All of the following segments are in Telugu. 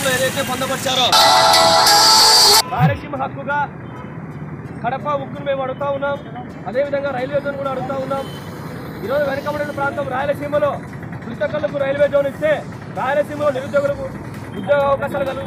పొందపరిచారో రాయలసీమ హక్కుగా కడప ఉక్కును మేము అడుగుతా ఉన్నాం. అదేవిధంగా రైల్వే జోన్ కూడా అడుగుతా ఉన్నాం. ఈరోజు వెనకబడిన ప్రాంతం రాయలసీమలో కృతకలకు రైల్వే జోన్ ఇస్తే రాయలసీమలో నిరుద్యోగులకు ఉద్యోగ అవకాశాలు కలు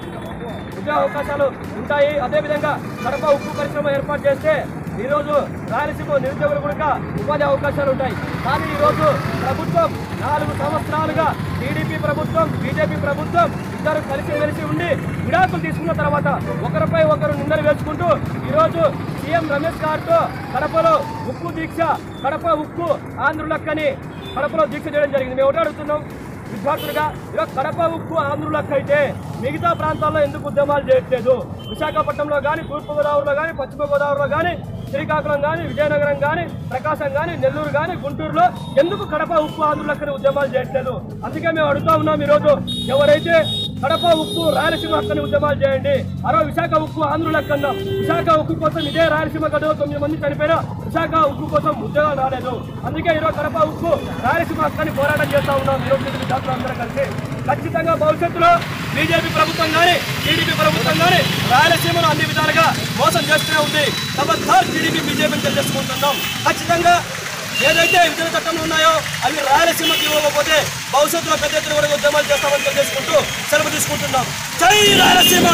ఉద్యోగ అవకాశాలు ఉంటాయి. అదేవిధంగా కడప ఉక్కు పరిశ్రమ ఏర్పాటు చేస్తే ఈరోజు రాయలసీమ నిరుద్యోగులు కూడా ఉపాధి అవకాశాలు ఉంటాయి. కానీ ఈరోజు ప్రభుత్వం నాలుగు సంవత్సరాలుగా టీడీపీ ప్రభుత్వం బీజేపీ ప్రభుత్వం ఇద్దరు కలిసి మెలిసి ఉండి విడాకులు తీసుకున్న తర్వాత ఒకరిపై ఒకరు నిందలు వేసుకుంటూ ఈరోజు సీఎం రమేష్ గారితో కడపలో ఉక్కు దీక్ష కడప ఉక్కు ఆంధ్రులక్కని కడపలో దీక్ష చేయడం జరిగింది. మేము ఒకటి అడుగుతున్నాం విద్యార్థులుగా ఈరోజు కడప ఉక్కు ఆంధ్రులకు అయితే మిగతా ప్రాంతాల్లో ఎందుకు ఉద్యమాలు చేయట్లేదు? విశాఖపట్నంలో కానీ తూర్పుగోదావరిలో కానీ పశ్చిమ గోదావరిలో కానీ శ్రీకాకుళం కానీ విజయనగరం కానీ ప్రకాశం కానీ నెల్లూరు కానీ గుంటూరులో ఎందుకు కడప ఉక్కు ఆంధ్రులక్కని ఉద్యమాలు చేయట్లేదు అందుకే మేము అడుగుతా ఉన్నాం ఈరోజు ఎవరైతే కడప ఉక్కు రాయలసీమ హక్కని ఉద్యమాలు చేయండి. అరవై విశాఖ ఉక్కు ఆంధ్రులక్కన్నా విశాఖ ఉక్కు కోసం ఇదే రాయలసీమ గడువు. తొమ్మిది మంది చనిపోయినా విశాఖ ఉక్కు కోసం ఉద్యోగాలు రాలేదు. అందుకే ఈరోజు కడప ఉక్కు రాయలసీమ హక్కని పోరాటం చేస్తా ఉన్నాం. ఈరోజు విద్యార్థులు అందరూ కలిసి. ఖచ్చితంగా భవిష్యత్తులో బీజేపీ ప్రభుత్వం కానీ టీడీపీ ప్రభుత్వం కానీ రాయలసీమను అన్ని విధాలుగా మోసం చేస్తూనే ఉంది. ఖబర్దార్ టీడీపీ బీజేపీని తెలియజేసుకుంటున్నాం. ఖచ్చితంగా ఏదైతే విధుల చట్టంలో ఉన్నాయో అవి రాయలసీమకి ఇవ్వకపోతే భవిష్యత్తులో పెద్ద ఎత్తున కూడా ఉద్యమాలు చేస్తామని తెలియజేసుకుంటూ సెలవు తీసుకుంటున్నాం. జై రాయలసీమ!